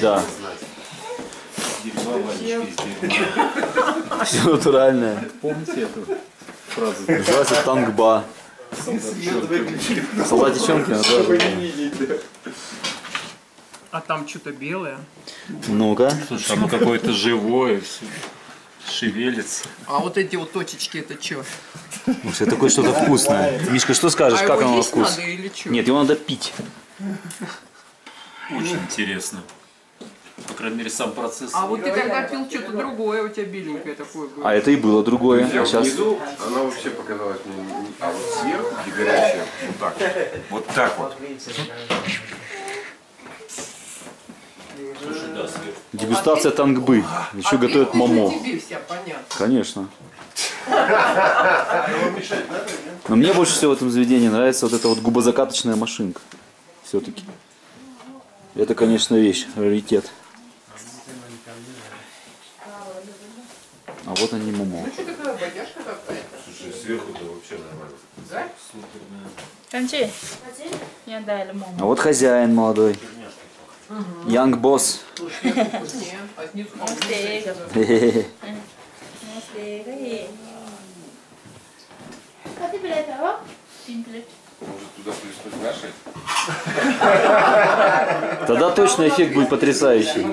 Да. Все натуральное. Помните эту фразу? Называется тангба. Солдатичонки называют. А там что-то белое. Ну-ка. Слушай, оно какое-то живое, всё шевелится. А вот эти вот точечки это что? Уж это такое что-то вкусное. Мишка, что скажешь, А как оно на вкус? надо или что? Нет, его надо пить. Очень интересно. По крайней мере, сам процесс. А вот ты когда пил что-то другое, у тебя беленькое такое было. А это и было другое. А сейчас Внизу она вообще показалась мне, не- а вот сверху, где горячая, вот так вот. Вот так вот. Слушай, да, сверху. дегустация тангбы. Еще А готовят уже мамо. тебе вся, понятно. Конечно. Но мне больше всего в этом заведении нравится вот эта вот губозакаточная машинка. Все-таки. Это, конечно, вещь, раритет. А вот они. Ну какая-то? Слушай, сверху-то вообще нормально. Да? Канчи. Я дали маму. А вот хозяин молодой. Янг босс. Нет, а снизу Стейк. Может туда плеснуть нашей? Тогда точно эффект будет потрясающий.